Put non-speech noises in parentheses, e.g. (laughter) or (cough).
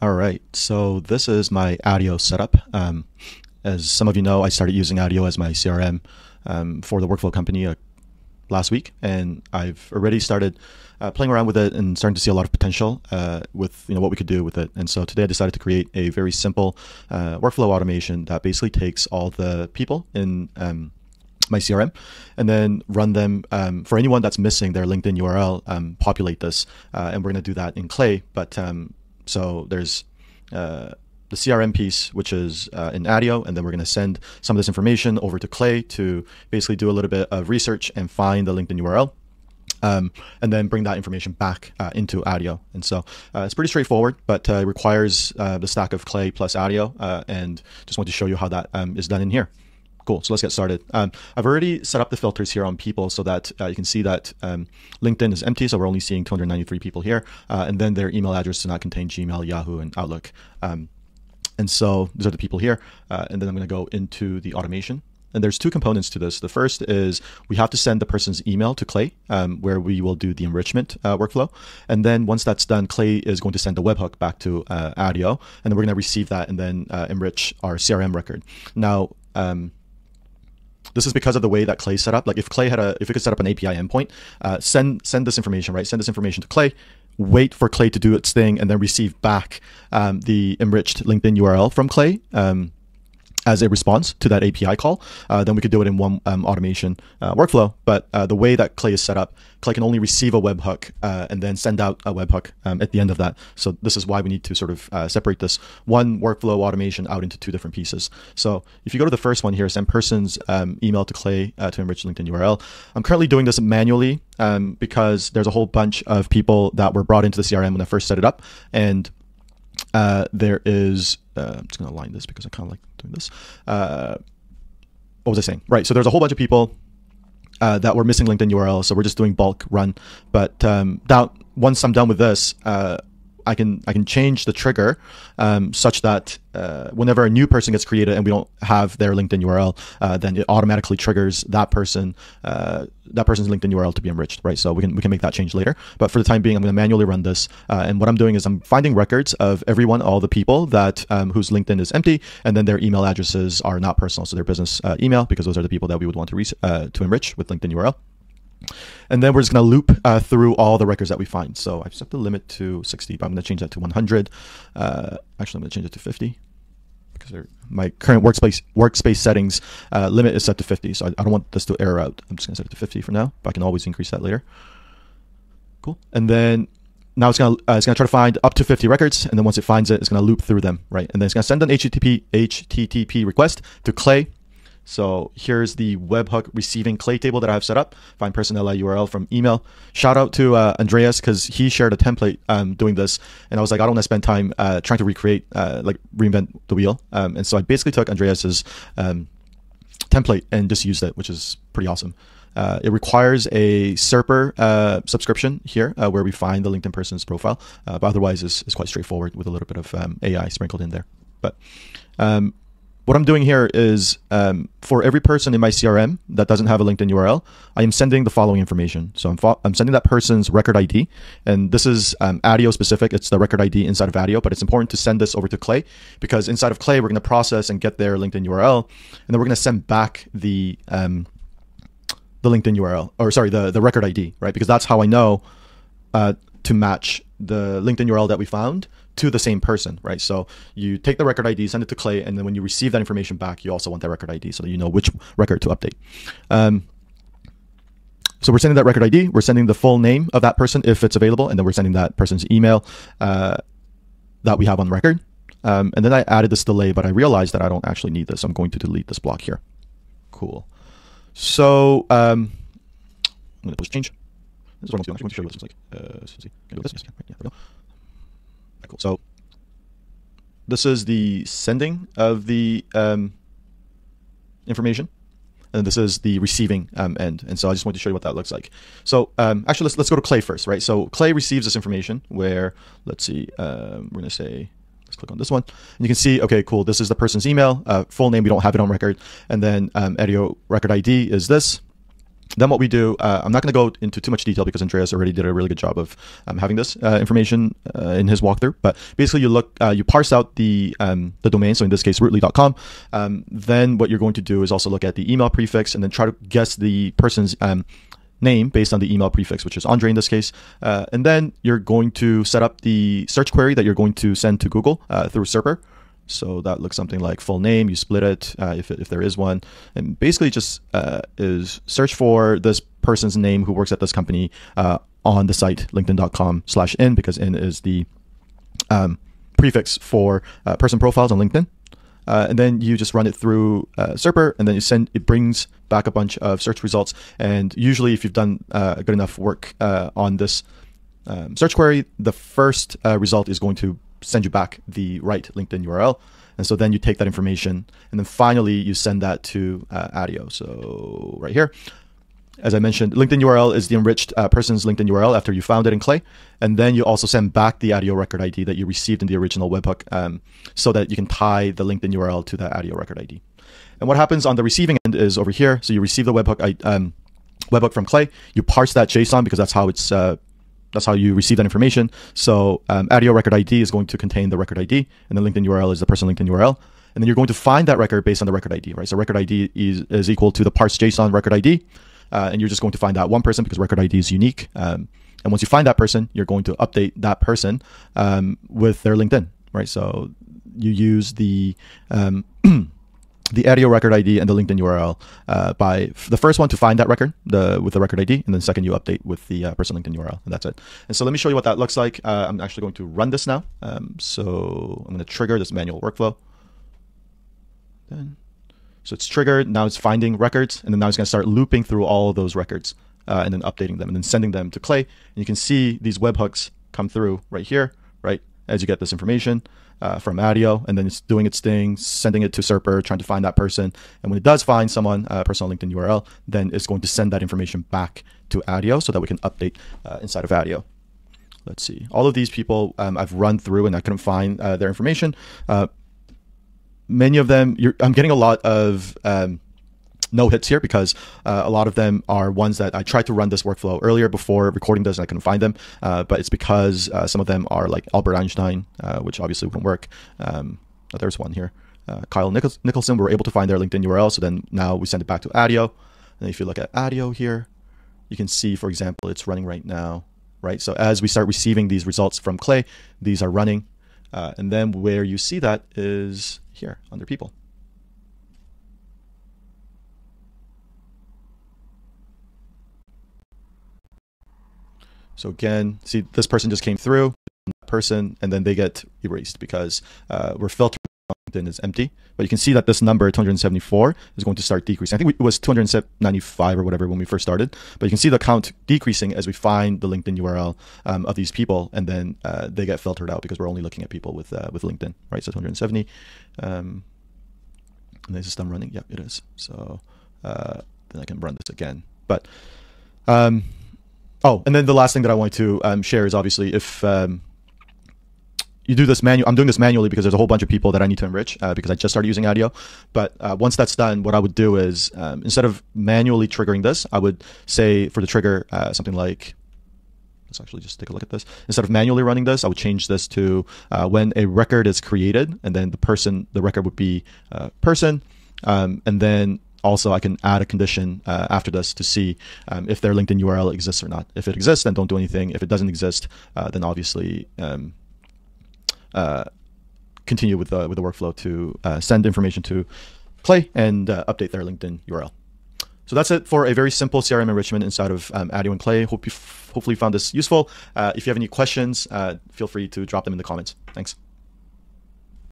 All right, so this is my Attio setup. Um, as some of you know, I started using Attio as my CRM um, for the workflow company uh, last week, and I've already started uh, playing around with it and starting to see a lot of potential uh, with you know what we could do with it. And so today I decided to create a very simple uh, workflow automation that basically takes all the people in um, my CRM, and then run them um, for anyone that's missing their LinkedIn URL. Um, populate this, uh, and we're going to do that in Clay. But um, so there's uh, the CRM piece, which is uh, in Attio, and then we're going to send some of this information over to Clay to basically do a little bit of research and find the LinkedIn URL. Um, and then bring that information back uh, into Attio. And so uh, it's pretty straightforward, but uh, requires uh, the stack of Clay plus Attio. Uh, and just want to show you how that um, is done in here. Cool. So let's get started. Um, I've already set up the filters here on people so that uh, you can see that um, LinkedIn is empty. So we're only seeing 293 people here. Uh, and then their email address does not contain Gmail, Yahoo, and Outlook. Um, and so these are the people here. Uh, and then I'm going to go into the automation. And there's two components to this. The first is we have to send the person's email to Clay, um, where we will do the enrichment uh, workflow. And then once that's done, Clay is going to send the webhook back to uh, Attio, and then we're going to receive that and then uh, enrich our CRM record. Now, um, this is because of the way that Clay set up. Like if Clay had a, if we could set up an API endpoint, uh, send send this information, right? Send this information to Clay, wait for Clay to do its thing, and then receive back um, the enriched LinkedIn URL from Clay. Um, as a response to that API call, uh, then we could do it in one um, automation uh, workflow. But uh, the way that Clay is set up, Clay can only receive a webhook uh, and then send out a webhook um, at the end of that. So this is why we need to sort of uh, separate this one workflow automation out into two different pieces. So if you go to the first one here, send person's um, email to Clay uh, to enrich LinkedIn URL. I'm currently doing this manually um, because there's a whole bunch of people that were brought into the CRM when I first set it up, and uh, there is, uh, I'm just going to align this because I kind of like doing this. Uh, what was I saying? Right. So there's a whole bunch of people uh, that were missing LinkedIn URL. So we're just doing bulk run. But um, once I'm done with this, uh, I can I can change the trigger um, such that uh, whenever a new person gets created and we don't have their LinkedIn URL, uh, then it automatically triggers that person uh, that person's LinkedIn URL to be enriched, right? So we can we can make that change later. But for the time being, I'm going to manually run this, uh, and what I'm doing is I'm finding records of everyone, all the people that um, whose LinkedIn is empty, and then their email addresses are not personal, so their business uh, email because those are the people that we would want to re- uh, to enrich with LinkedIn URL. And then we're just going to loop uh, through all the records that we find. So I've set the limit to 60, but I'm going to change that to 100. Uh, actually, I'm going to change it to 50 because my current workspace workspace settings uh, limit is set to 50. So I, I, don't want this to error out. I'm just going to set it to 50 for now, but I can always increase that later. Cool. And then now it's going to uh, it's going to try to find up to 50 records, and then once it finds it, it's going to loop through them, right? And then it's going to send an HTTP HTTP request to Clay so here's the webhook receiving clay table that I have set up. Find person LI URL from email. Shout out to uh, Andreas because he shared a template um, doing this, and I was like, I don't want to spend time uh, trying to recreate, uh, like reinvent the wheel. Um, and so I basically took Andreas's um, template and just used it, which is pretty awesome. Uh, it requires a Serper uh, subscription here, uh, where we find the LinkedIn person's profile. Uh, but otherwise, it's, it's, quite straightforward with a little bit of um, AI sprinkled in there. But um, what I'm doing here is um, for every person in my CRM that doesn't have a LinkedIn URL, I am sending the following information. So I'm, fo- I'm sending that person's record ID, and this is um, Attio specific. It's the record ID inside of Attio, but it's important to send this over to Clay because inside of Clay, we're going to process and get their LinkedIn URL, and then we're going to send back the um, the LinkedIn URL, or sorry, the the record ID, right? Because that's how I know uh, to match the LinkedIn URL that we found to the same person, right? So you take the record ID, send it to Clay, and then when you receive that information back, you also want that record ID so that you know which record to update. Um, so we're sending that record ID, we're sending the full name of that person if it's available, and then we're sending that person's email uh, that we have on record. Um, and then I added this delay, but I realized that I don't actually need this. I'm going to delete this block here. Cool. So um, I'm going to push change. This is what I'm going to show you what this looks like. Uh, let's see. Can I do this? Yes, yeah, there we go. Cool. So this is the sending of the um, information, and this is the receiving um, end. And so I just want to show you what that looks like. So um, actually, let's let's go to Clay first, right? So Clay receives this information where let's see, um, we're gonna say. Let's click on this one. And you can see, okay, cool. This is the person's email. Uh, full name, we don't have it on record. And then um, Attio record ID is this. Then what we do, uh, I'm not going to go into too much detail because Andreas already did a really good job of um, having this uh, information uh, in his walkthrough. But basically, you look, uh, you parse out the um, the domain. So in this case, rootly.com. Um, then what you're going to do is also look at the email prefix and then try to guess the person's um, name based on the email prefix, which is Andre in this case. Uh, and then you're going to set up the search query that you're going to send to Google uh, through Serper. So that looks something like full name. You split it uh, if, if there is one, and basically just uh, is search for this person's name who works at this company uh, on the site linkedin.com/in because in is the um, prefix for uh, person profiles on LinkedIn. Uh, and then you just run it through uh, Serper, and then you send. It brings back a bunch of search results. And usually, if you've done good enough work on this um, search query, the first result is going to send you back the right LinkedIn URL. And so then you take that information, and then finally you send that to uh, Attio. So right here, as I mentioned, LinkedIn URL is the enriched uh, person's LinkedIn URL after you found it in Clay. And then you also send back the Attio record ID that you received in the original webhook um, so that you can tie the LinkedIn URL to that Attio record ID. And what happens on the receiving end is over here. So you receive the webhook, um, webhook from Clay. You parse that JSON because that's how it's uh, that's how you receive that information. So um, record ID is going to contain the record ID, and the LinkedIn URL is the person LinkedIn URL. And then you're going to find that record based on the record ID, right? So record ID is, is equal to the parse JSON record ID. Uh, and you're just going to find that one person because record ID is unique. Um, and once you find that person, you're going to update that person um, with their LinkedIn, right? So you use the um, (clears throat) the Attio record ID and the LinkedIn URL uh, by the first one to find that record the with the record ID, and then second you update with the uh, person LinkedIn URL, and that's it. And so let me show you what that looks like. Uh, I'm actually going to run this now. Um, so I'm going to trigger this manual workflow. Then so it's triggered. Now it's finding records, and then now it's going to start looping through all of those records uh, and then updating them and then sending them to Clay. And you can see these webhooks come through right here, right, as you get this information uh, from Attio, and then it's doing its thing, sending it to Serper, trying to find that person. And when it does find someone, uh, personal LinkedIn URL, then it's going to send that information back to Attio so that we can update uh, inside of Attio. Let's see. All of these people um, I've run through and I couldn't find uh, their information. Uh, many of them, I'm getting a lot of um, no hits here because uh, a lot of them are ones that I tried to run this workflow earlier before recording this and I couldn't find them. Uh, but it's because uh, some of them are like Albert Einstein, uh, which obviously wouldn't work. Um, oh, there's one here. Uh, Kyle Nichol- Nicholson, we were able to find their LinkedIn URL. So then now we send it back to Attio. And if you look at Attio here, you can see, for example, it's running right now, right? So as we start receiving these results from Clay, these are running. Uh, and then where you see that is here under people. So again, see this person just came through, person, and then they get erased because uh, we're filtering LinkedIn is empty. But you can see that this number 274 is going to start decreasing. I think it was 295 or whatever when we first started, but you can see the count decreasing as we find the LinkedIn URL um, of these people, and then uh, they get filtered out because we're only looking at people with uh, with LinkedIn, right? So 270. Um, and is done running? Yep, it is. So uh, then I can run this again. But um, oh, and then the last thing that I want to um, share is obviously if um, you do this manual, I'm doing this manually because there's a whole bunch of people that I need to enrich uh, because I just started using Attio. But uh, once that's done, what I would do is um, instead of manually triggering this, I would say for the trigger uh, something like let's actually just take a look at this. Instead of manually running this, I would change this to uh, when a record is created, and then the person, the record would be uh, person, um, and then also I can add a condition uh, after this to see um, if their LinkedIn URL exists or not. If it exists, then don't do anything. If it doesn't exist, uh, then obviously um, uh, continue with the with the workflow to uh, send information to Clay and update their LinkedIn URL. So that's it for a very simple CRM enrichment inside of um, Attio and Clay. Hope you hopefully found this useful. Uh, if you have any questions, uh, feel free to drop them in the comments. Thanks.